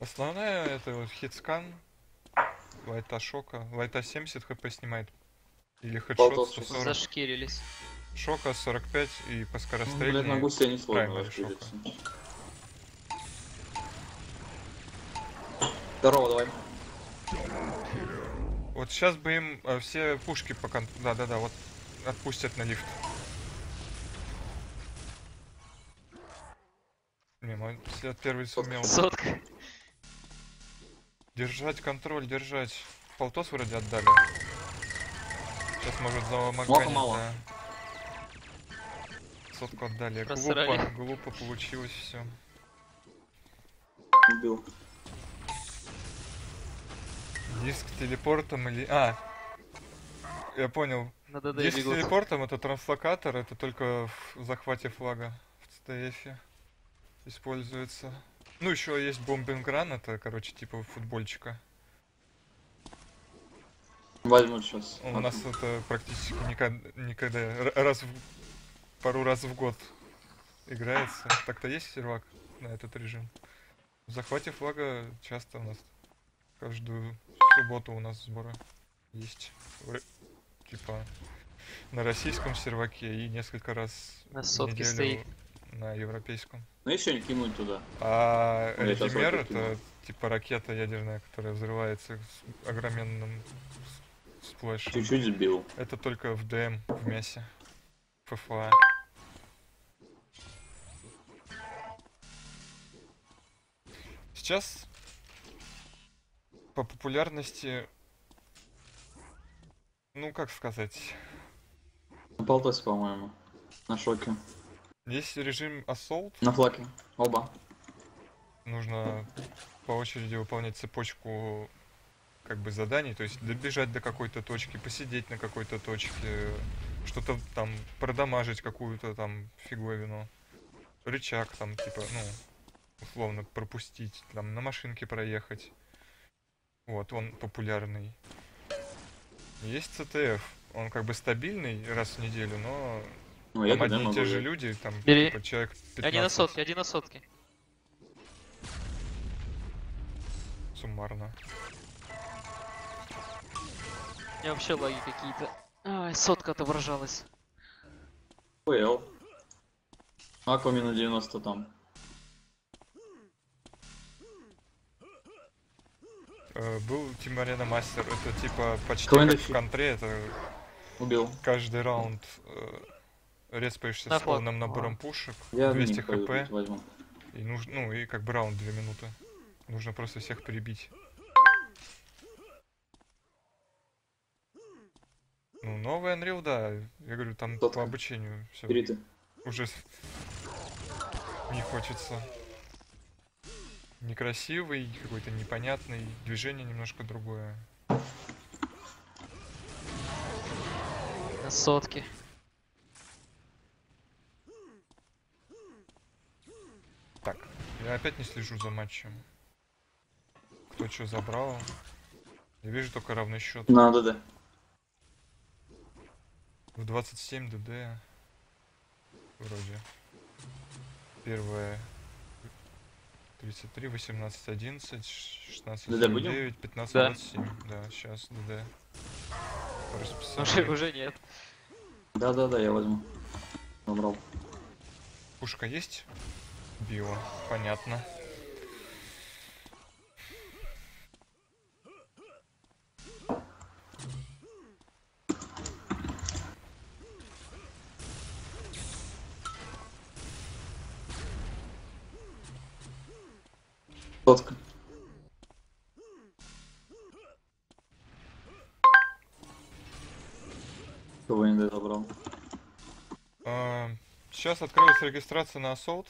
Основная это вот хитскан, лайта шока, лайта 70 хп снимает. Или хедшот Болтос 140, Зашкирились. шока 45 и по Ну, блядь, на гусе не сложно шока. Здорово, давай. Вот сейчас бы им э, все пушки по кон... Да-да-да, вот отпустят на лифт. След первый сумел. Сотка. Держать контроль, держать. Полтос вроде отдали. Сейчас может Мало замаганить, мало. да. Сотку отдали. Просрали. Глупо, глупо получилось все. Убил. Диск телепортом или... А! Я понял. На ДД Диск телепортом это транслокатор, это только в захвате флага в ЦТФ используется. Ну, еще есть бомбингран, это, короче, типа футбольчика. Возьмут сейчас. У нас это практически никогда, никогда раз в, пару раз в год играется. Так-то есть сервак на этот режим. В захвате флага часто у нас каждую субботу у нас сборы есть. Типа на российском серваке и несколько раз На в сотке неделю стоит. На европейском. Ну еще не кинуть туда. А ракету это типа ракета ядерная, которая взрывается с огроменным сплэшем. Чуть-чуть сбил. Это только в ДМ в мясе. ФФА. Сейчас по популярности, ну как сказать, На полтосе, по-моему. На шоке. Есть режим Assault, На флаке. Оба. нужно по очереди выполнять цепочку как бы заданий, то есть добежать до какой-то точки, посидеть на какой-то точке, что-то там продамажить какую-то там фиговину, рычаг там типа, ну, условно пропустить, там на машинке проехать. Вот, он популярный. Есть CTF, он как бы стабильный раз в неделю, но Ну, я там одни и те же люди, там Бери. типа, человек 15 Один на сотке, один на сотке. суммарно. У меня вообще лаги какие-то. Ай, сотка отображалась. ПЛ. Аквами на 90 там. Э, Был Team Arena Master, это типа почти как в контре, это Убил. каждый раунд э, респаешься На с полным набором пушек, Я 200 миник пойду хп, и нужно, ну и как бы раунд 2 минуты. Нужно просто всех прибить. Ну, новый Unreal, да, я говорю, там Сотка. по обучению все уже не хочется. Некрасивый, какой-то непонятный, движение немножко другое. На сотке. Так, я опять не слежу за матчем. Кто что забрал? Я вижу только равный счет. На ДД. В 27 ДД. Вроде. Первое. 33, 18, 11, 16, ДД будем? 49, 15, Да. 27. Да, сейчас ДД. Уже, уже нет. Да-да-да, я возьму. Набрал. Пушка есть? Био, понятно. Сотка. Кого не забрал? сейчас открылась регистрация на Assault.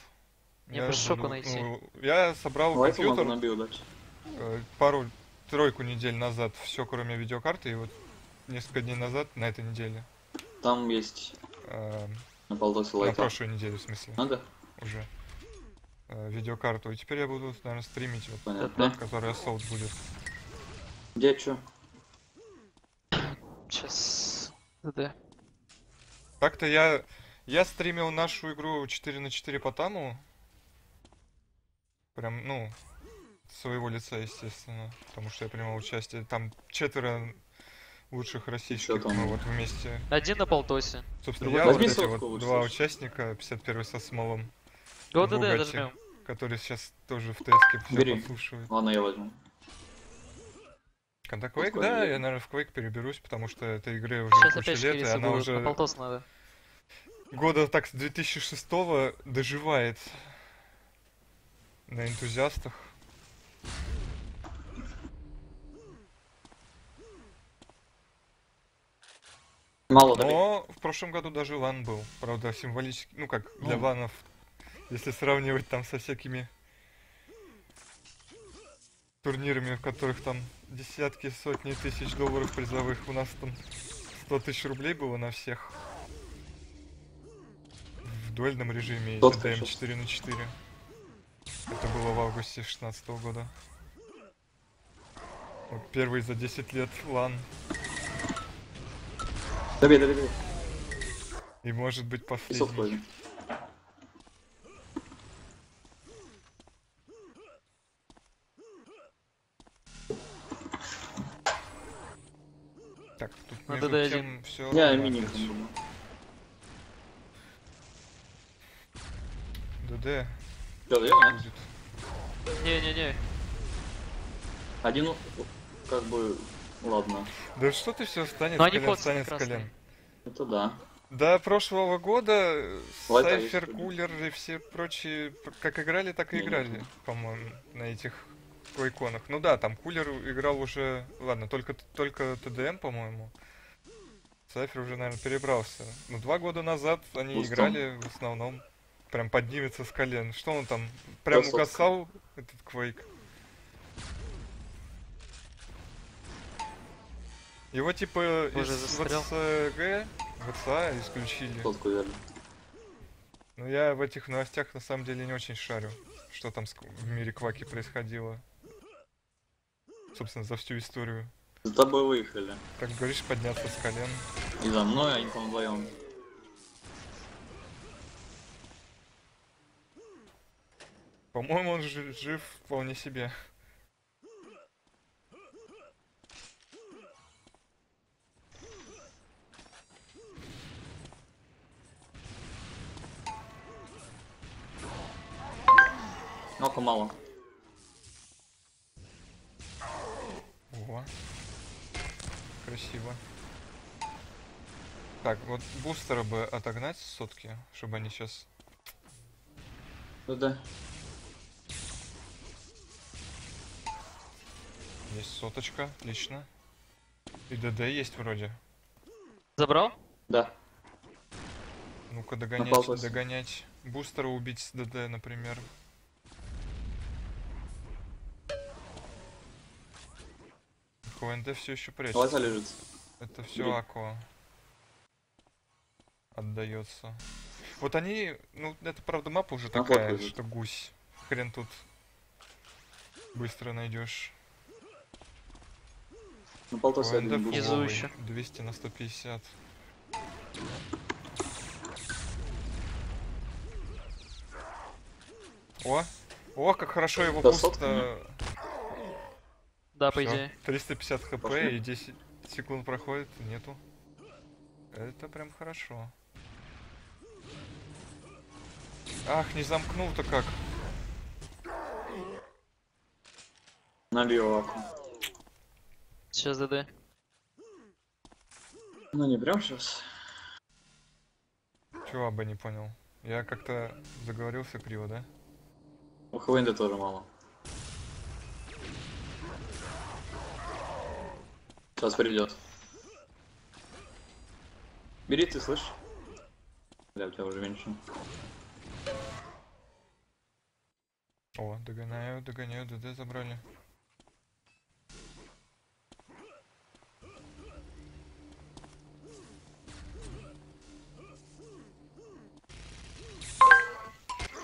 Я бы шоку найти. ну, я собрал Давай компьютер набил э, пару, тройку недель назад, все кроме видеокарты, и вот несколько дней назад, на этой неделе, Там есть э, на полтосе на лайта. прошлой неделе, в смысле, Надо? уже, э, видеокарту. И теперь я буду, наверное, стримить, вот, Понятно. который Assault будет. Где чё? Сейчас. ДД. Так-то я, я стримил нашу игру 4 на 4 по Тану. Прям, ну, своего лица, естественно. Потому что я принимал участие. Там четверо лучших российских, мы вот вместе. Один на полтосе. Собственно, Другой я вот эти вот лучше, два участника, 51 со Смолом, Го В ДД Бугатти. дожмем. которые сейчас тоже в ТСК все Бери. подслушивают. Ладно, я возьму. Когда Quake, да, я, наверное, в Quake переберусь, потому что этой игре уже Сейчас куча опять лет, и она будут. На уже полтос надо. года так с 2006 доживает на энтузиастах. Мало. Но в прошлом году даже ван был. Правда, символически, ну как для Ну. ванов, если сравнивать там со всякими турнирами, в которых там десятки, сотни тысяч долларов призовых, у нас там 100 тысяч рублей было на всех. В дуэльном режиме и Сотка TDM щас. 4 на 4. Это было в августе 16 года. Вот первый за 10 лет лан. Добей, добей, добей. И может быть последний. Так, тут Ну, между ДД1. тем все. Я мини буду. ДД Нет? будет. Не-не-не. Один, ну, как бы, ладно. Да что ты все станет Но с колен, фотки станет с колен. Это да. До прошлого года Сайфер. Кулер и все прочие как играли, так и Не, играли, по-моему, на этих иконах. Ну да, там Кулер играл уже, ладно, только только ТДМ, по-моему. Сайфер уже, наверное, перебрался. Но два года назад они Устал. играли в основном прям поднимется с колен. Что он там? Прям Красотка. угасал этот Квейк. Его типа Уже из застрял. ВЦГ, ВЦА исключили. Сотку взяли. Но я в этих новостях на самом деле не очень шарю, что там в мире Кваки происходило. Собственно, за всю историю. За тобой выехали. Как говоришь, подняться с колен. И за мной, они там вдвоем. По-моему, он жи- жив вполне себе. Ну-ка, мало. Ого. Красиво. Так, вот бустера бы отогнать сотки, чтобы они сейчас... Ну Есть соточка, отлично. И ДД есть вроде. Забрал? Да. Ну-ка догонять, Попался. догонять. Бустера убить с ДД, например. ХНД все еще прячется. Лайта лежит. Это все Бери. Аква. Отдается. Вот они, ну, это правда мапа уже такая, что гусь. Хрен тут быстро найдешь. На полтоса ОНД один был. Внизу фуловый, еще. 200 на 150. О! О, как хорошо его буст. э, Да, по идее. 350 хп Пошли. и 10 секунд проходит, нету. Это прям хорошо. Ах, не замкнул-то как. Аку. Сейчас ДД. Ну не прям сейчас. Чего бы не понял. Я как-то заговорился криво, да? У Хвенда тоже мало. Сейчас придет. Бери, ты слышишь? Бля, у тебя уже меньше. О, догоняю, догоняю, ДД забрали.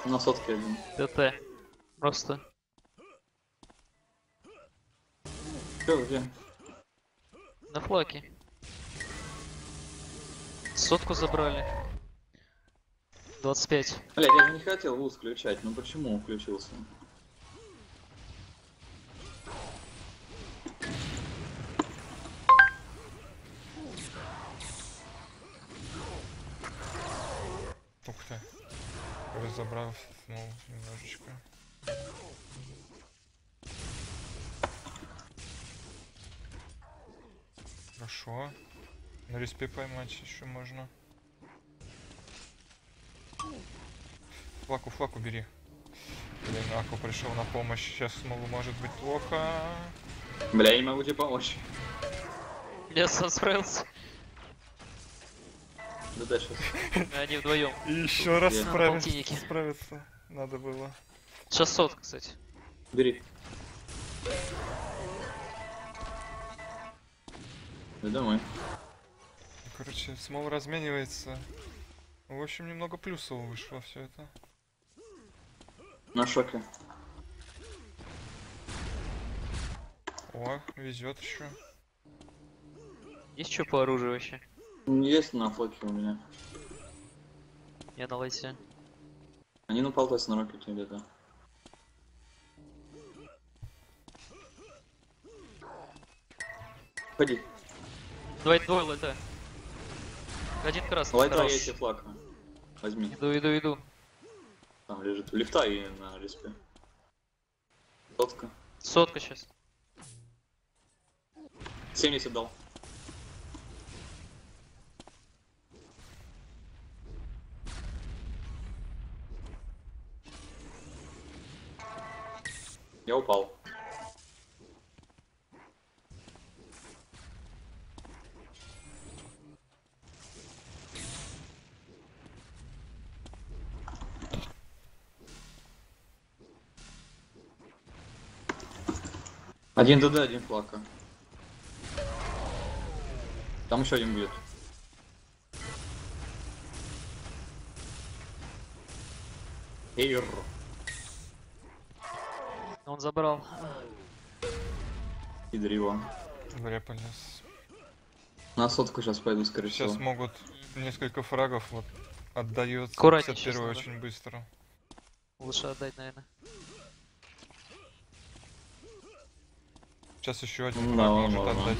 На сотке один. ДТ. Просто. Чё, где? На флаке. Сотку забрали. 25. Блядь, я же не хотел вуз включать, ну почему включился? Ух ты. Снова немножечко. Хорошо. На респе поймать еще можно. Флаку, флаку бери. Блин, Аку пришел на помощь. Сейчас снова может быть плохо. Бля, я не могу тебе помочь. Я сам справился. Да да, сейчас. Они вдвоем. И еще раз Где? Надо было. Сейчас сотка, кстати. Бери. Да домой. Короче, смол разменивается. В общем, немного плюсов вышло все это. На шоке. О, везет еще. Есть что по оружию вообще? Есть на флоке у меня. Я на лайте. Они на полтос на рокете где-то. Ходи. Давай двое лайта. Один красный. Лайта хорош. есть и флака. Возьми. Иду, иду, иду. Там лежит. Лифта и на респе. Сотка. Сотка сейчас. 70 дал. Я упал. Один ДД, один флака. Там еще один будет. Эйр. Он забрал. Идрива. Вряпались. На сотку сейчас пойду, скорее Сейчас всего. могут несколько фрагов вот отдается Аккуратней 51 щас надо. очень быстро. Лучше отдать, наверное. Сейчас еще один Ну, фраг да, может ладно. отдать.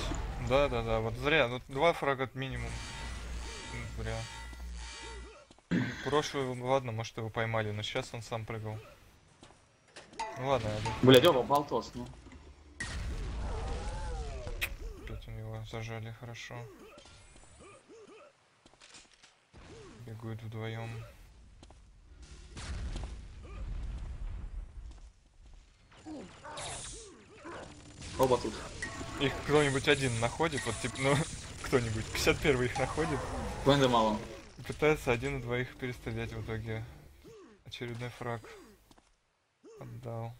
Да, да, да, вот зря. Вот два фрага минимум. Зря. (clears throat) Прошлый, ладно, может его поймали, но сейчас он сам прыгал. Ну ладно, Блядь, оба, болтос, ну. опять он его зажали, хорошо. Бегают вдвоем. Оба тут. Их кто-нибудь один находит, вот типа, ну, (laughs) кто-нибудь, 51 их находит. Венда мало. И пытается один и двоих перестрелять в итоге. Очередной фраг. Отдал.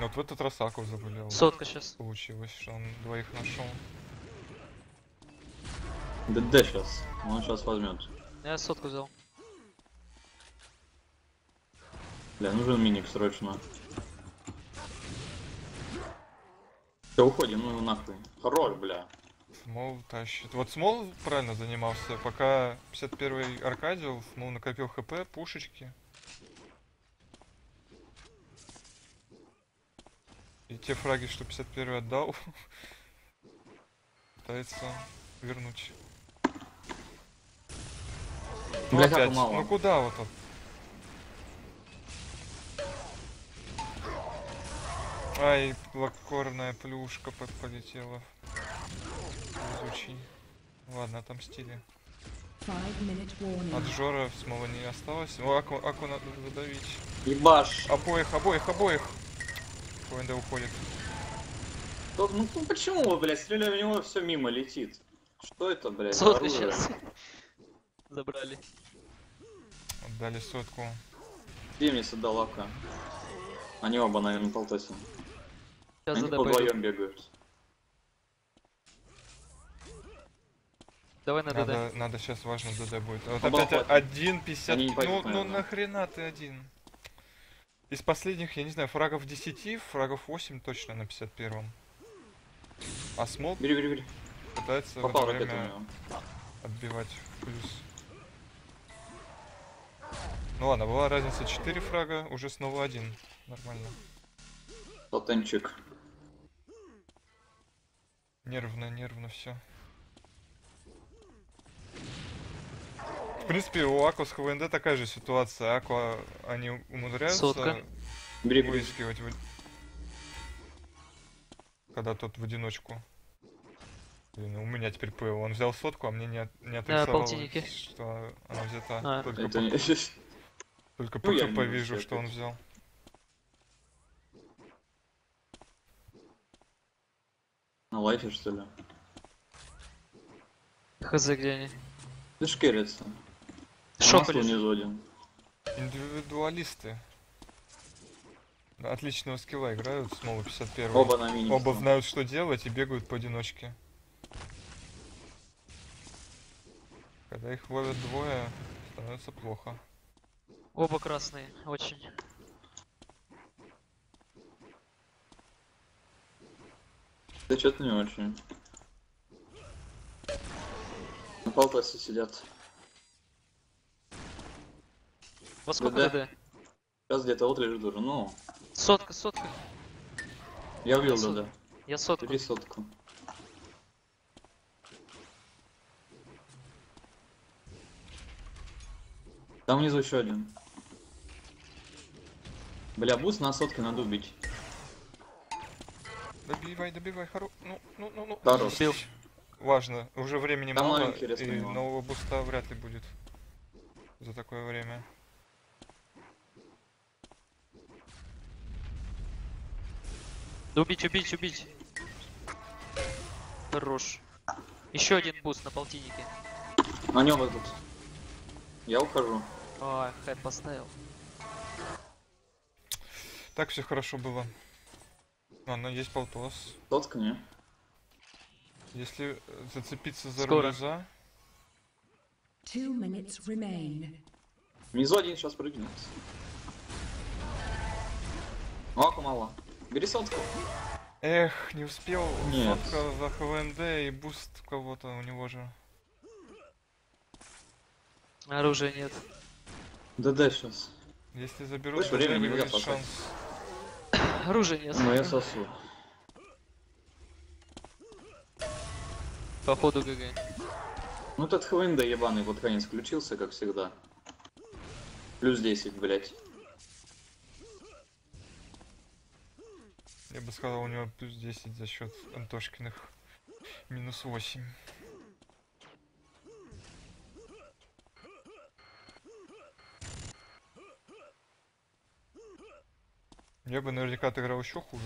Вот в этот раз Аков заболел. Сотка сейчас. Получилось, что он двоих нашел. ДД сейчас. Он сейчас возьмет. Я сотку взял. Бля, нужен миник срочно. Все, уходим, ну нахуй. Хорош, бля. Смол тащит. Вот Смол правильно занимался. Пока 51-й Аркадио, Смол накопил хп, пушечки. И те фраги, что 51 отдал, (laughs) пытается вернуть. Ну опять, мало. ну куда вот он? Ай, плакорная плюшка по- полетела. Везучий. Ладно, отомстили. От Жора смола не осталось. О, Аку, Аку надо задавить. Ебаш. Обоих, обоих, обоих. КНД уходит. Тот- ну, ну почему вы, блядь, стреляя в него, все мимо летит? Что это, блядь, оружие? сейчас. Забрали. Отдали сотку. Где мне сюда лапка? Они оба, наверное, полтосе. Сейчас Они вдвоем бегают. Давай на ДД. Надо, надо сейчас важно ДД будет. Вот Оба опять хватит. 1.50. Они не Ну, пойдут, ну нахрена ты один? Из последних, я не знаю, фрагов 10, фрагов 8 точно на 51-м. А Смол Бери, бери, бери. пытается в Попал это ракету у время отбивать в плюс. Ну ладно, была разница 4 фрага, уже снова один. Нормально. Тотенчик. Нервно, нервно все. Принципе, у Аква с ХВНД такая же ситуация. Аква, они умудряются Сотка. Выискивать, в- когда тот в одиночку. Блин, у меня теперь ПЛ. Он взял сотку, а мне не, от- не отрисовало, полтинники. что она взята. А. Только, Это по, не... (laughs) только Ну, по не вижу, что он взял. На лайфе, что ли? Хз где они. Да шкерится. Шок Масло внизу один. Индивидуалисты. Отличного скилла играют, снова 51 Оба на мини. Оба знают, что делать и бегают поодиночке. Когда их ловят двое, становится плохо. Оба красные, очень. Да что-то не очень. На полтосе сидят. Во сколько Да. ДД? Сейчас где-то вот лежит уже. Ну, Сотка, сотка. я убил, да, да. Я сотку. Бери сотку. Там внизу еще один. Бля, буст на сотке надо убить. Добивай, добивай, хоро... Ну, ну, ну, ну. Хорош. Бил. Важно, уже времени Там мало, и нового буста вряд ли будет за такое время. Да убить, убить, убить. Хорош. Еще один буст на полтиннике. На нем этот. Я ухожу. А, хэт поставил. Так все хорошо было. Ладно, есть полтос. Сотка, не? Если э, зацепиться за Скоро. рулеза, Two minutes remain. Внизу один сейчас прыгнет. Око мало. Бери сотку. Эх, не успел. Нет. Сотка за ХВНД и буст кого-то у него же. Оружия нет. DD сейчас. Если заберут, Больше то есть нельзя спасать. шанс. (coughs) Оружия нет. Ну я сосу. Походу GG. Ну этот hWnd ебаный под конец включился, как всегда. Плюс 10, блять. Я бы сказал, у него плюс 10 за счет Антошкиных. Минус 8. Я бы наверняка отыграл еще хуже.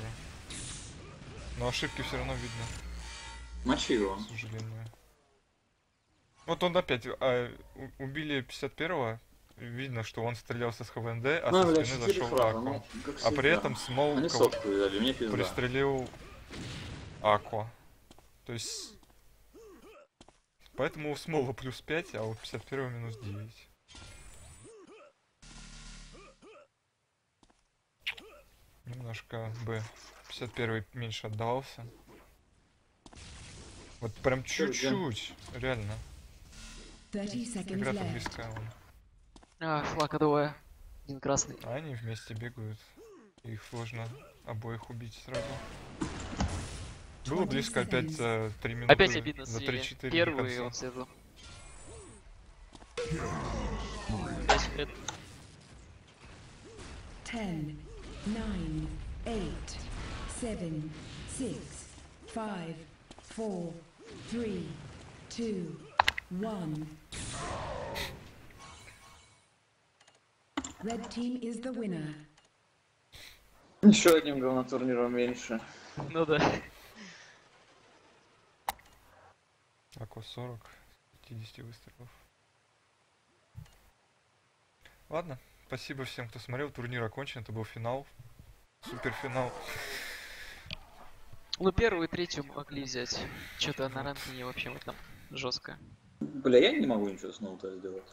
Но ошибки все равно видно, Мочи его. к сожалению. Вот он опять а, убили 51-го. Видно, что он стрелялся с ХВНД, а Ну, со блядь, спины 4 зашел Аква. ну, как А при этом Смол пристрелил Аква. То есть... Поэтому у Смола плюс 5, а у 51 минус 9. Немножко бы 51 меньше отдавался. Вот прям чуть-чуть, реально. 30 seconds Игра-то left. близка. А, флаг двое. Один красный. А они вместе бегают. Их сложно обоих убить сразу. Было близко опять за 3 минуты. Опять обидно за слили. 3-4 до Первый он светлый. Опять Фред. 10, 9, 8, 7, 6, 5, 4, 3, 2, 1. Red team is the winner. Еще одним говнотурниром меньше. Ну да. Ако 40, 50 выстрелов. Ладно, спасибо всем, кто смотрел. Турнир окончен, это был финал. Суперфинал. Ну первую и третью могли взять. Что-то на ранкине вообще вот там жестко. Бля, я не могу ничего с ноута сделать.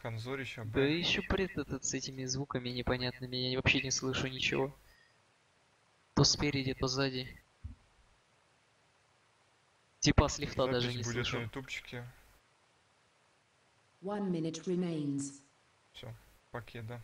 Ханзорища, Да еще пред этот с этими звуками непонятными, я вообще не слышу ничего. То спереди, то сзади. Типа с лифта даже не будет на слышу. ютубчике. One minute remains. Все, покеда.